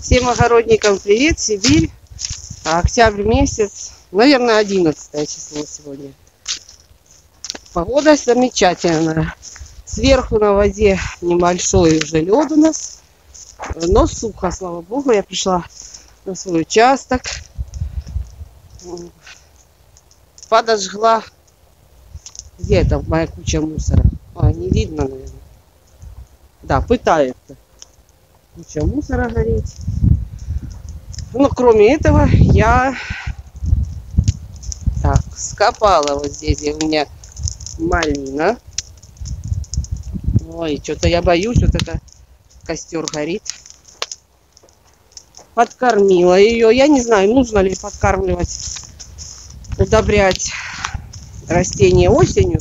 Всем огородникам привет, Сибирь. Октябрь месяц, наверное, 11 число сегодня. Погода замечательная. Сверху на воде небольшой уже лед у нас, но сухо, слава богу. Я пришла на свой участок. Подожгла. Где это моя куча мусора? А, не видно, наверное. Да, пытается. Куча мусора гореть. Но кроме этого я так скопала вот здесь у меня малина. Ой, что-то я боюсь, вот это костер горит. Подкормила ее. Я не знаю, нужно ли подкармливать, удобрять растения осенью.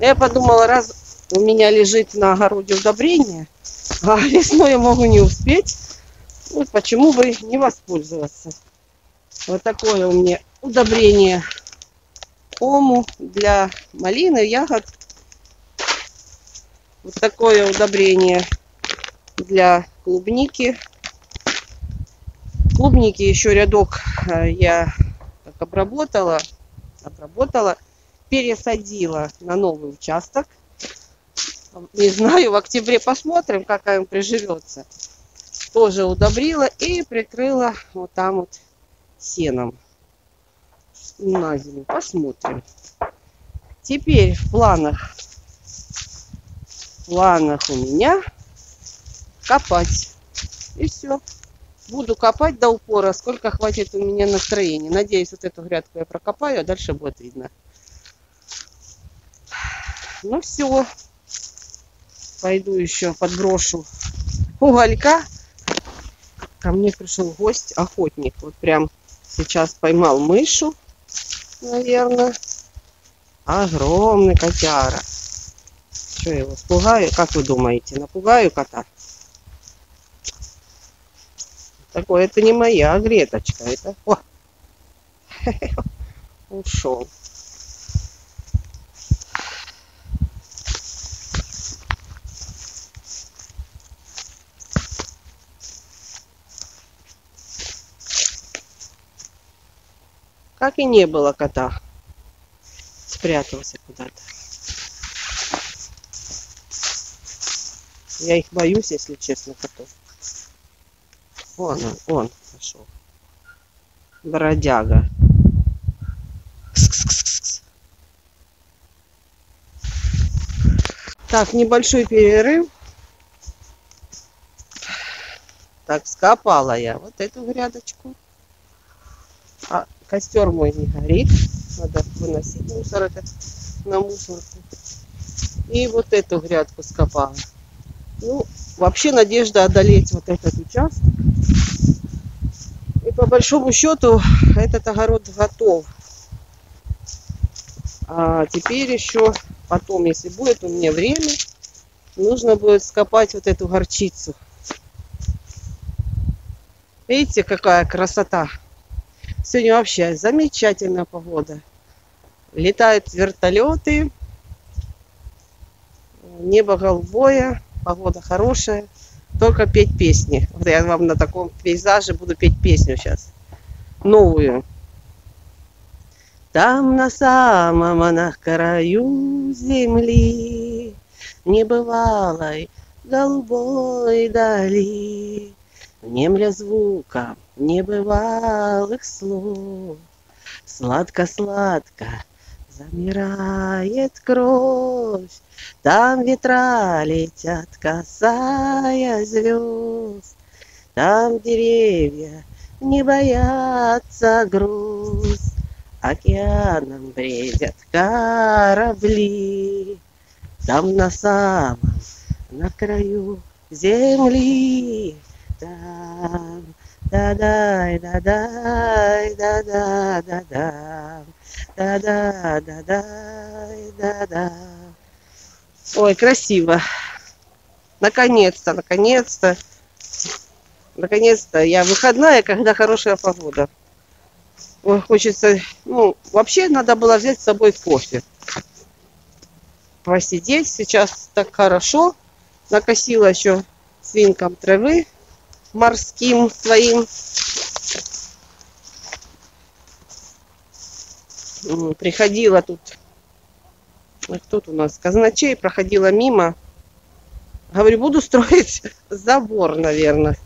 Я подумала, раз у меня лежит на огороде удобрение, а весной я могу не успеть, вот почему бы не воспользоваться. Вот такое у меня удобрение ому для малины, ягод. Вот такое удобрение для клубники. Клубники еще рядок э, я как обработала, обработала, пересадила на новый участок. Не знаю, в октябре посмотрим, какая им приживется тоже удобрила и прикрыла вот там вот сеном на зиму. Посмотрим. Теперь в планах, в планах у меня копать. И все. Буду копать до упора, сколько хватит у меня настроения. Надеюсь, вот эту грядку я прокопаю, а дальше будет видно. Ну все. Пойду еще подброшу уголька ко мне пришел гость, охотник. Вот прям сейчас поймал мышу, наверное. Огромный котяра. Что я его спугаю? Как вы думаете, напугаю кота? Такое это не моя греточка, это... О! Ушел. Как и не было кота. Спрятался куда-то. Я их боюсь, если честно, котов. Вон он, он пошел. Бродяга. Так, небольшой перерыв. Так, скопала я вот эту грядочку. А костер мой не горит. Надо выносить мусор это на мусорку. И вот эту грядку скопала. Ну, вообще надежда одолеть вот этот участок. И по большому счету этот огород готов. А теперь еще потом, если будет у меня время, нужно будет скопать вот эту горчицу. Видите, какая красота. Сегодня вообще замечательная погода. Летают вертолеты, небо голубое, погода хорошая. Только петь песни. Вот я вам на таком пейзаже буду петь песню сейчас. Новую. Там на самом на краю земли Небывалой голубой дали Внемля звуком небывалых слов. Сладко-сладко замирает кровь, Там ветра летят, касаясь звезд, Там деревья не боятся груз, Океаном бредят корабли, Там на самом, на краю земли да да-дай, да-дай, да-да, да-да, да-да, да-дай, да-да. Ой, красиво. Наконец-то, наконец-то. Наконец-то я выходная, когда хорошая погода. Ой, хочется, ну, вообще надо было взять с собой кофе. Посидеть сейчас так хорошо. Накосила еще свинкам травы морским своим. Приходила тут, тут у нас казначей, проходила мимо. Говорю, буду строить забор, наверное.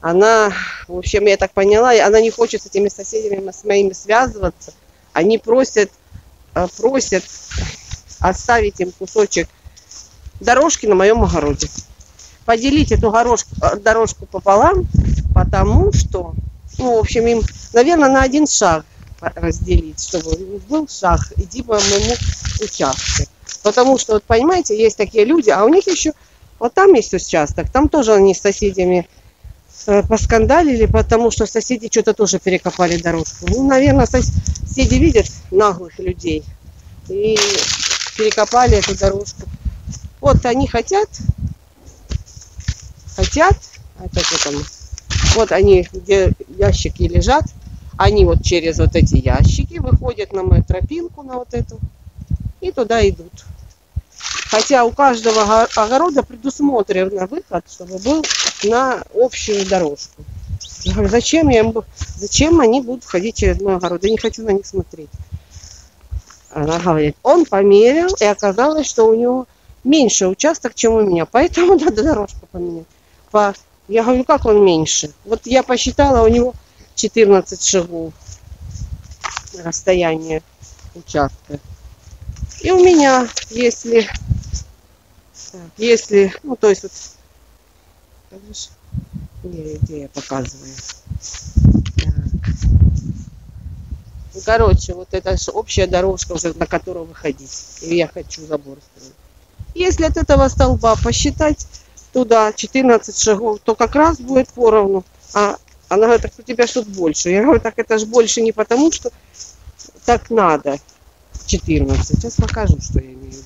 Она, в общем, я так поняла, она не хочет с этими соседями с моими связываться. Они просят, э, просят оставить им кусочек дорожки на моем огороде. Поделить эту горошку, э, дорожку пополам, потому что, ну, в общем, им, наверное, на один шаг разделить, чтобы был шаг, иди по моему участку. Потому что, вот понимаете, есть такие люди, а у них еще, вот там есть участок, там тоже они с соседями э, поскандалили, потому что соседи что-то тоже перекопали дорожку. Ну, наверное, соседи видят наглых людей и перекопали эту дорожку. Вот они хотят, хотят, что там, вот они, где ящики лежат, они вот через вот эти ящики выходят на мою тропинку, на вот эту, и туда идут. Хотя у каждого огорода предусмотрен выход, чтобы был на общую дорожку. Зачем, я им, зачем они будут ходить через мой огород? Я не хочу на них смотреть. Она говорит, он померил, и оказалось, что у него меньше участок, чем у меня. Поэтому надо дорожку поменять. По... Я говорю, как он меньше? Вот я посчитала, у него 14 шагов расстояние участка. И у меня, если, если, ну то есть вот, где, где я показываю. Ну, короче, вот это общая дорожка уже, на которую выходить. И я хочу забор строить. Если от этого столба посчитать туда 14 шагов, то как раз будет поровну. А она говорит, так у тебя что больше. Я говорю, так это же больше не потому, что так надо. 14. Сейчас покажу, что я имею в виду.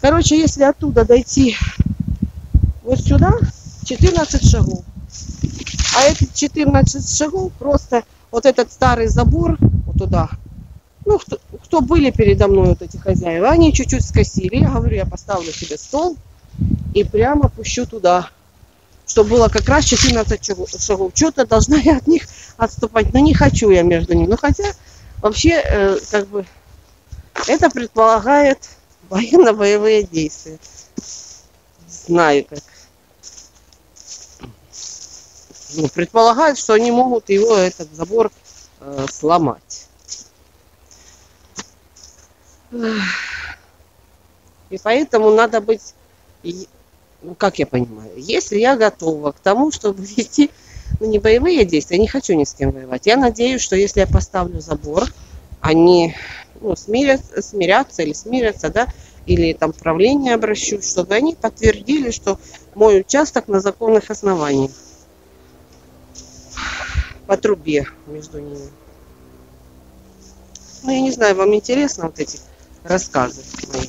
Короче, если оттуда дойти вот сюда, 14 шагов. А эти 14 шагов просто вот этот старый забор вот туда ну, кто, кто были передо мной вот эти хозяева, они чуть-чуть скосили. Я говорю, я поставлю себе стол и прямо пущу туда, чтобы было как раз 14 шагов. Что-то должна я от них отступать, но не хочу я между ними. Ну, хотя вообще, э, как бы, это предполагает военно-боевые действия. Знаю как. Ну, предполагают, что они могут его, этот забор, э, сломать. И поэтому надо быть, ну как я понимаю, если я готова к тому, чтобы вести ну, не боевые действия, я не хочу ни с кем воевать. Я надеюсь, что если я поставлю забор, они ну, смирят, смирятся или смирятся, да, или там правление обращусь, чтобы они подтвердили, что мой участок на законных основаниях по трубе между ними. Ну, я не знаю, вам интересно вот эти рассказы мои.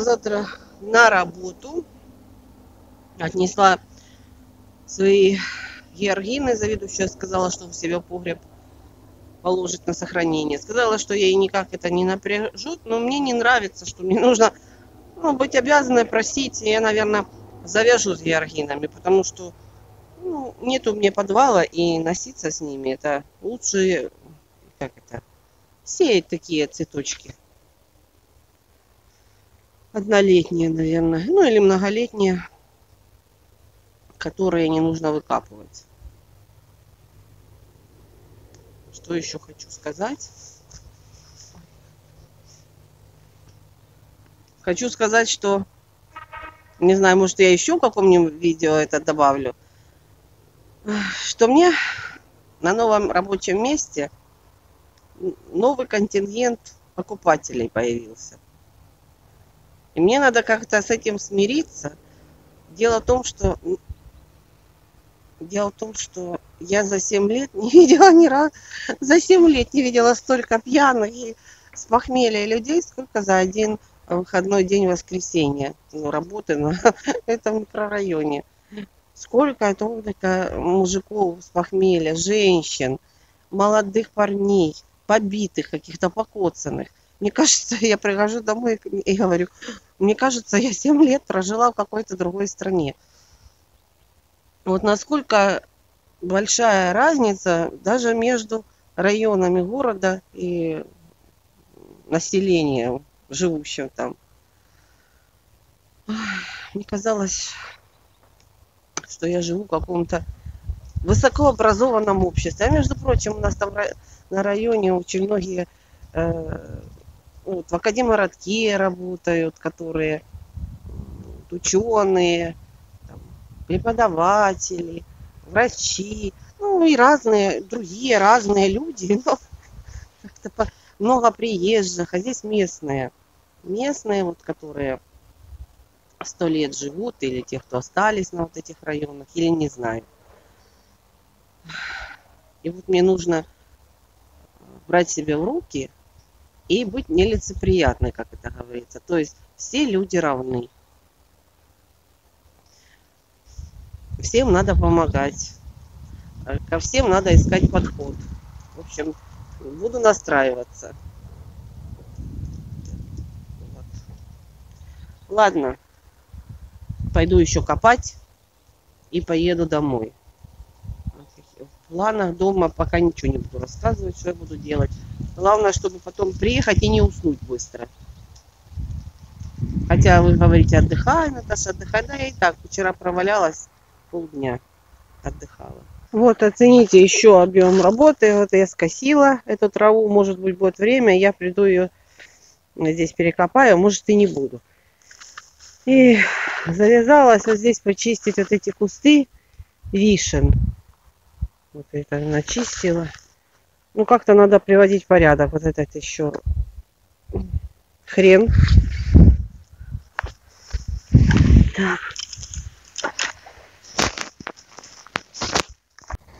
Завтра на работу отнесла свои георгины. Заведующая сказала, что в себе погреб положить на сохранение. Сказала, что ей никак это не напряжет, но мне не нравится, что мне нужно ну, быть обязанной просить. Я, наверное, завяжу с георгинами, потому что ну, нету мне подвала и носиться с ними. Это лучше, как это, сеять такие цветочки. Однолетние, наверное. Ну, или многолетние, которые не нужно выкапывать. Что еще хочу сказать? Хочу сказать, что не знаю, может я еще в каком-нибудь видео это добавлю что мне на новом рабочем месте новый контингент покупателей появился. И мне надо как-то с этим смириться. Дело в том, что Дело в том, что я за 7 лет не видела ни разу, за 7 лет не видела столько пьяных и с похмелья людей, сколько за один выходной день воскресенья, ну, работы на этом микрорайоне. Сколько только мужиков с похмелья, женщин, молодых парней, побитых, каких-то покоцанных. Мне кажется, я прихожу домой и говорю, мне кажется, я 7 лет прожила в какой-то другой стране. Вот насколько большая разница даже между районами города и населением, живущим там. Мне казалось, что я живу в каком-то высокообразованном обществе. А между прочим, у нас там на районе очень многие э, вот, в Академгородке работают, которые ученые, преподаватели, врачи, ну и разные другие разные люди. Но как-то много приезжих, а здесь местные. Местные, вот, которые сто лет живут, или те, кто остались на вот этих районах, или не знаю. И вот мне нужно брать себя в руки и быть нелицеприятной, как это говорится. То есть все люди равны. всем надо помогать. Ко всем надо искать подход. В общем, буду настраиваться. Вот. Ладно, пойду еще копать и поеду домой. В планах дома пока ничего не буду рассказывать, что я буду делать. Главное, чтобы потом приехать и не уснуть быстро. Хотя вы говорите, отдыхай, Наташа, отдыхай. Да, я и так вчера провалялась полдня отдыхала. Вот, оцените еще объем работы. Вот я скосила эту траву. Может быть, будет время, я приду ее здесь перекопаю, может и не буду. И завязалась вот здесь почистить вот эти кусты вишен. Вот это начистила. Ну, как-то надо приводить порядок. Вот этот еще хрен. Так.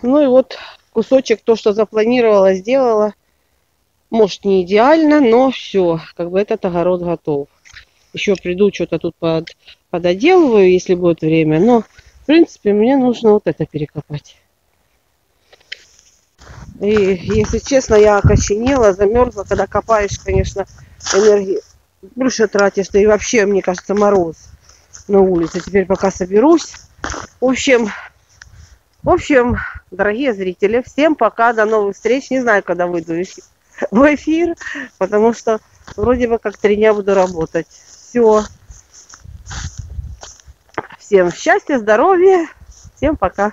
Ну и вот кусочек, то, что запланировала, сделала. Может, не идеально, но все, как бы этот огород готов. Еще приду, что-то тут под, пододелываю, если будет время. Но, в принципе, мне нужно вот это перекопать. И, если честно, я окоченела, замерзла. Когда копаешь, конечно, энергии больше тратишь. Да и вообще, мне кажется, мороз на улице. Теперь пока соберусь. В общем, в общем, дорогие зрители, всем пока, до новых встреч. Не знаю, когда выйду в эфир, потому что вроде бы как три дня буду работать. Все. Всем счастья, здоровья. Всем пока.